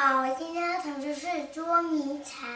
好，我今天要唱的是捉迷藏。